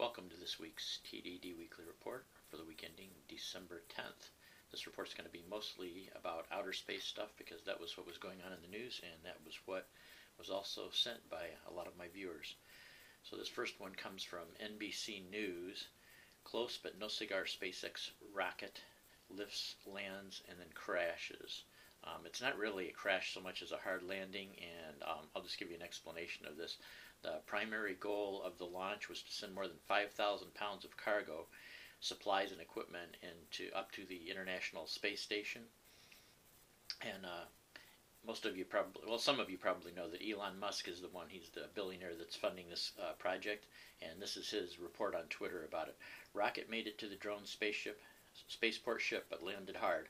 Welcome to this week's TDD Weekly Report for the week ending December 10th. This report's going to be mostly about outer space stuff because that was what was going on in the news and that was what was also sent by a lot of my viewers. So this first one comes from NBC News. Close but no cigar SpaceX rocket lifts, lands, and then crashes. Um, it's not really a crash so much as a hard landing, and um, I'll just give you an explanation of this. The primary goal of the launch was to send more than 5,000 pounds of cargo, supplies, and equipment into up to the International Space Station. And uh, most of you probably, well, some of you probably know that Elon Musk is the one. He's the billionaire that's funding this uh, project, and this is his report on Twitter about it. Rocket made it to the drone spaceship, spaceport ship, but landed hard.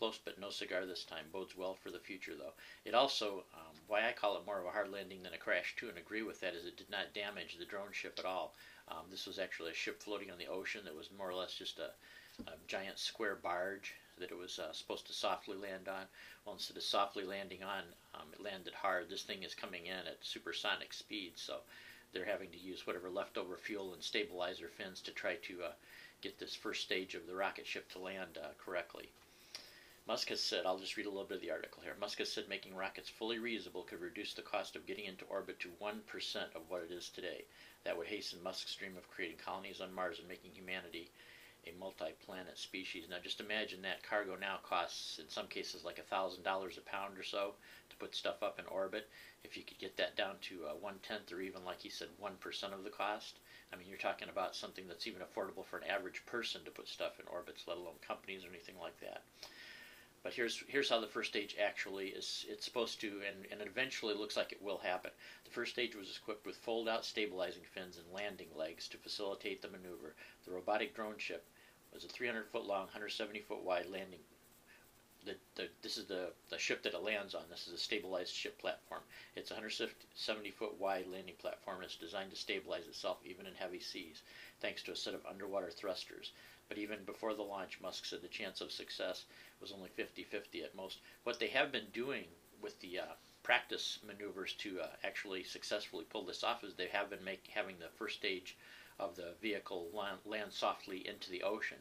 Close, but no cigar this time. Bodes well for the future, though. It also, um, why I call it more of a hard landing than a crash, too, and agree with that, is it did not damage the drone ship at all. Um, this was actually a ship floating on the ocean that was more or less just a, a giant square barge that it was uh, supposed to softly land on. Well, instead of softly landing on, um, it landed hard. This thing is coming in at supersonic speed, so they're having to use whatever leftover fuel and stabilizer fins to try to uh, get this first stage of the rocket ship to land uh, correctly. Musk has said, I'll just read a little bit of the article here. Musk has said making rockets fully reusable could reduce the cost of getting into orbit to 1% of what it is today. That would hasten Musk's dream of creating colonies on Mars and making humanity a multi-planet species. Now just imagine that cargo now costs in some cases like a thousand dollars a pound or so to put stuff up in orbit. If you could get that down to uh, one tenth or even like he said one percent of the cost, I mean you're talking about something that's even affordable for an average person to put stuff in orbits, let alone companies or anything like that. But here's here's how the first stage actually is. It's supposed to, and, and eventually looks like it will happen. The first stage was equipped with fold-out stabilizing fins and landing legs to facilitate the maneuver. The robotic drone ship was a 300-foot long, 170-foot wide landing. The, the, this is the, the ship that it lands on. This is a stabilized ship platform. It's a 170-foot wide landing platform it's designed to stabilize itself even in heavy seas, thanks to a set of underwater thrusters. But even before the launch, Musk said the chance of success was only 50-50 at most. What they have been doing with the uh, practice maneuvers to uh, actually successfully pull this off is they have been make, having the first stage of the vehicle land, land softly into the ocean.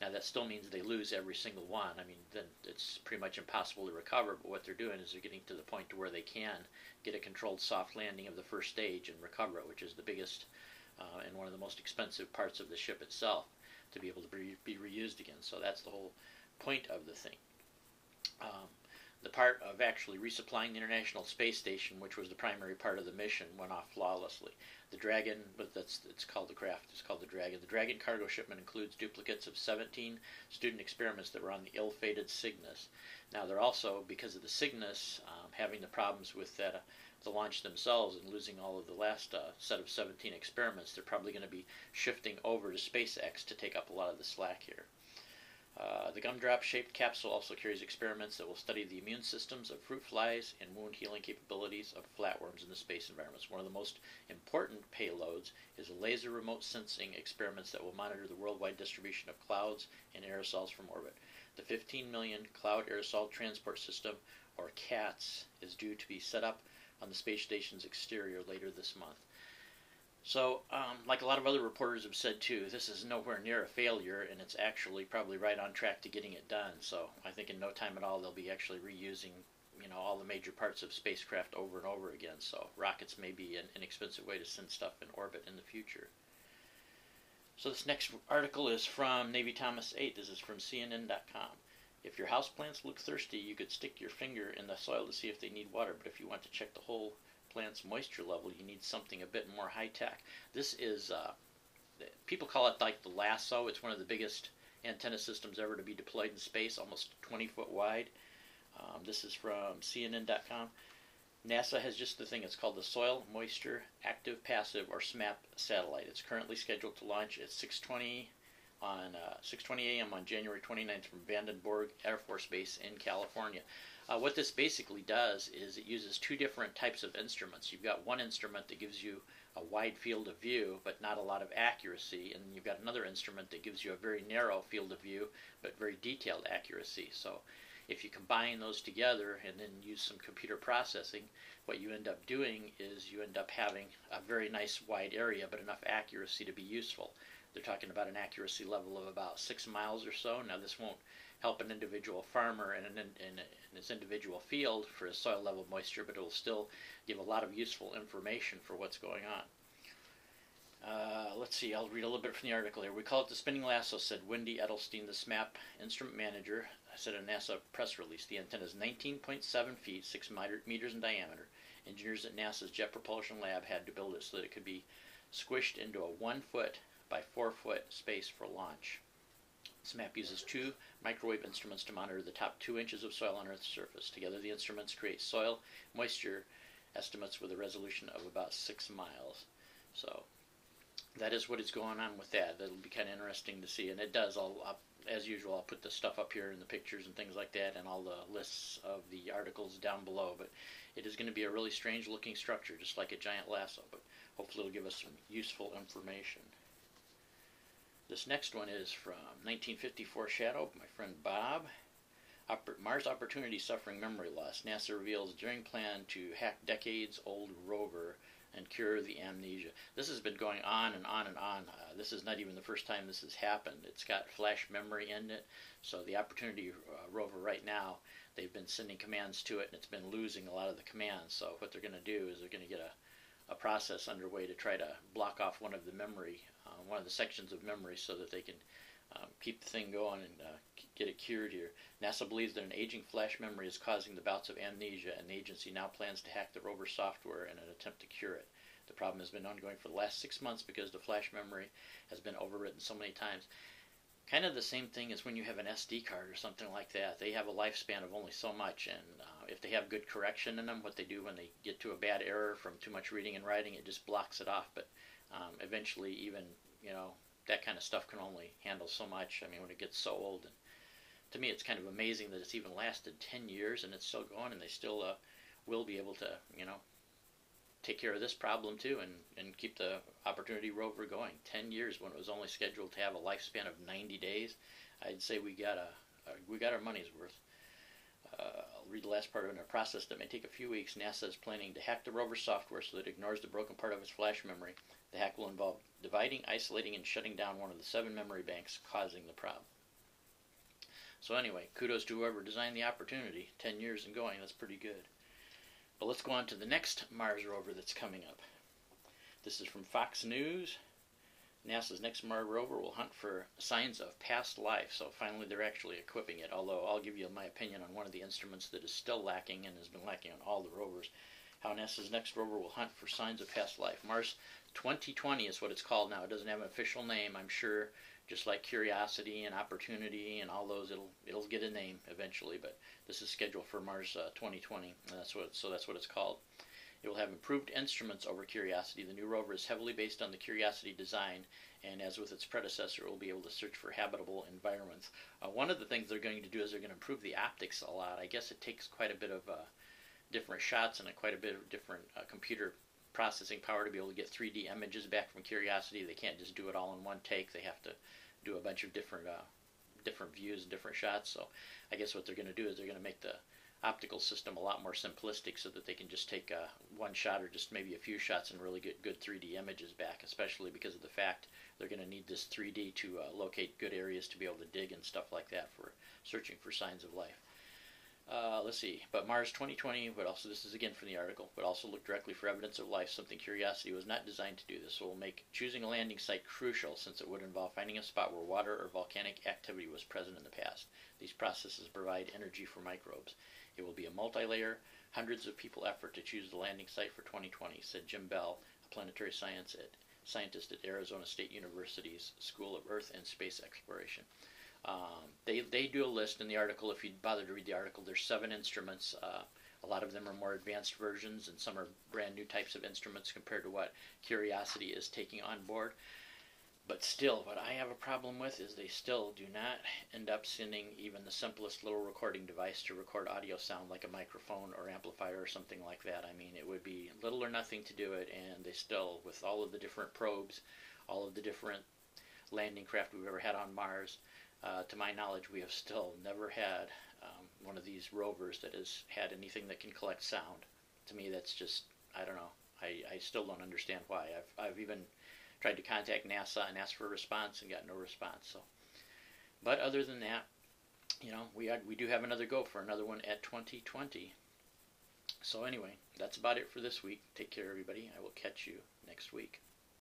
Now that still means they lose every single one. I mean, then it's pretty much impossible to recover. But what they're doing is they're getting to the point to where they can get a controlled soft landing of the first stage and recover it, which is the biggest uh, and one of the most expensive parts of the ship itself to be able to be, be reused again. So that's the whole point of the thing. Um, the part of actually resupplying the International Space Station, which was the primary part of the mission, went off flawlessly. The Dragon, but that's it's called the craft. It's called the Dragon. The Dragon cargo shipment includes duplicates of 17 student experiments that were on the ill-fated Cygnus. Now they're also because of the Cygnus um, having the problems with that. Uh, the launch themselves and losing all of the last uh, set of 17 experiments, they're probably going to be shifting over to SpaceX to take up a lot of the slack here. Uh, the gumdrop shaped capsule also carries experiments that will study the immune systems of fruit flies and wound healing capabilities of flatworms in the space environments. One of the most important payloads is laser remote sensing experiments that will monitor the worldwide distribution of clouds and aerosols from orbit. The 15 million Cloud Aerosol Transport System, or CATS, is due to be set up on the space station's exterior later this month. So, um, like a lot of other reporters have said too, this is nowhere near a failure, and it's actually probably right on track to getting it done. So, I think in no time at all they'll be actually reusing, you know, all the major parts of spacecraft over and over again. So, rockets may be an inexpensive way to send stuff in orbit in the future. So, this next article is from Navy Thomas 8. This is from CNN.com. If your houseplants look thirsty, you could stick your finger in the soil to see if they need water. But if you want to check the whole plant's moisture level, you need something a bit more high tech. This is, uh, people call it like the lasso. It's one of the biggest antenna systems ever to be deployed in space, almost 20 foot wide. Um, this is from CNN.com. NASA has just the thing. It's called the Soil Moisture Active Passive or SMAP satellite. It's currently scheduled to launch at 6:20 on uh, 6:20 a.m. on January 29th from Vandenberg Air Force Base in California. Uh, what this basically does is it uses two different types of instruments. You've got one instrument that gives you a wide field of view but not a lot of accuracy, and you've got another instrument that gives you a very narrow field of view but very detailed accuracy. So if you combine those together and then use some computer processing, what you end up doing is you end up having a very nice wide area, but enough accuracy to be useful. They're talking about an accuracy level of about six miles or so. Now, this won't help an individual farmer in, an, in, in his individual field for his soil level moisture, but it will still give a lot of useful information for what's going on. Uh, let's see, I'll read a little bit from the article here. We call it the spinning lasso, said Wendy Edelstein, the SMAP instrument manager, said a NASA press release. The antenna is 19.7 feet, 6 meters in diameter. Engineers at NASA's Jet Propulsion Lab had to build it so that it could be squished into a 1 foot by 4 foot space for launch. SMAP uses two microwave instruments to monitor the top 2 inches of soil on Earth's surface. Together, the instruments create soil moisture estimates with a resolution of about 6 miles. So, that is what is going on with that. That'll be kind of interesting to see, and it does. I'll, I'll, as usual, I'll put the stuff up here in the pictures and things like that, and all the lists of the articles down below. But it is going to be a really strange-looking structure, just like a giant lasso. But hopefully, it'll give us some useful information. This next one is from 1954 Shadow, my friend Bob. Mars Opportunity suffering memory loss. NASA reveals daring plan to hack decades-old rover and cure the amnesia. This has been going on and on and on. Uh, this is not even the first time this has happened. It's got flash memory in it, so the Opportunity uh, rover right now, they've been sending commands to it, and it's been losing a lot of the commands. So what they're going to do is they're going to get a, a process underway to try to block off one of the memory, uh, one of the sections of memory, so that they can um, keep the thing going and uh, get it cured here. NASA believes that an aging flash memory is causing the bouts of amnesia, and the agency now plans to hack the rover software in an attempt to cure it. The problem has been ongoing for the last six months because the flash memory has been overwritten so many times. Kind of the same thing as when you have an SD card or something like that. They have a lifespan of only so much, and uh, if they have good correction in them, what they do when they get to a bad error from too much reading and writing, it just blocks it off. But um, eventually, even you know that kind of stuff can only handle so much. I mean, when it gets so old, and to me, it's kind of amazing that it's even lasted 10 years and it's still going, and they still uh, will be able to, you know, take care of this problem too, and and keep the Opportunity rover going. 10 years when it was only scheduled to have a lifespan of 90 days, I'd say we got a, a we got our money's worth. Last part of. A process that may take a few weeks, NASA is planning to hack the rover software so that it ignores the broken part of its flash memory. The hack will involve dividing, isolating, and shutting down one of the seven memory banks causing the problem. So anyway, kudos to whoever designed the opportunity. 10 years and going, that's pretty good. But let's go on to the next Mars rover that's coming up. This is from Fox News. NASA's next Mars rover will hunt for signs of past life. So finally, they're actually equipping it. Although I'll give you my opinion on one of the instruments that is still lacking and has been lacking on all the rovers. How NASA's next rover will hunt for signs of past life. Mars 2020 is what it's called now. It doesn't have an official name. I'm sure, just like Curiosity and Opportunity and all those, it'll it'll get a name eventually. But this is scheduled for Mars uh, 2020. that's what so that's what it's called. It will have improved instruments over Curiosity. The new rover is heavily based on the Curiosity design, and as with its predecessor, it will be able to search for habitable environments. Uh, one of the things they're going to do is they're going to improve the optics a lot. I guess it takes quite a bit of uh, different shots and a quite a bit of different uh, computer processing power to be able to get 3D images back from Curiosity. They can't just do it all in one take. They have to do a bunch of different uh, different views and different shots. So I guess what they're going to do is they're going to make the optical system a lot more simplistic so that they can just take uh, one shot or just maybe a few shots and really get good 3D images back, especially because of the fact they're going to need this 3D to uh, locate good areas to be able to dig and stuff like that for searching for signs of life. Uh, let's see. But Mars 2020 but also, this is again from the article, would also look directly for evidence of life, something Curiosity was not designed to do. This will make choosing a landing site crucial since it would involve finding a spot where water or volcanic activity was present in the past. These processes provide energy for microbes. It will be a multi-layer, hundreds of people effort to choose the landing site for 2020, said Jim Bell, a planetary science at, scientist at Arizona State University's School of Earth and Space Exploration. Um, they, they do a list in the article. If you'd bother to read the article, there's seven instruments. Uh, a lot of them are more advanced versions, and some are brand new types of instruments compared to what Curiosity is taking on board. But still, what I have a problem with is they still do not end up sending even the simplest little recording device to record audio sound like a microphone or amplifier or something like that. I mean, it would be little or nothing to do it, and they still, with all of the different probes, all of the different landing craft we've ever had on Mars, uh, to my knowledge, we have still never had um, one of these rovers that has had anything that can collect sound. To me, that's just I don't know. I, I still don't understand why. I've I've even tried to contact NASA and ask for a response and got no response. So, but other than that, you know, we had, we do have another go for another one at 2020. So anyway, that's about it for this week. Take care, everybody. I will catch you next week.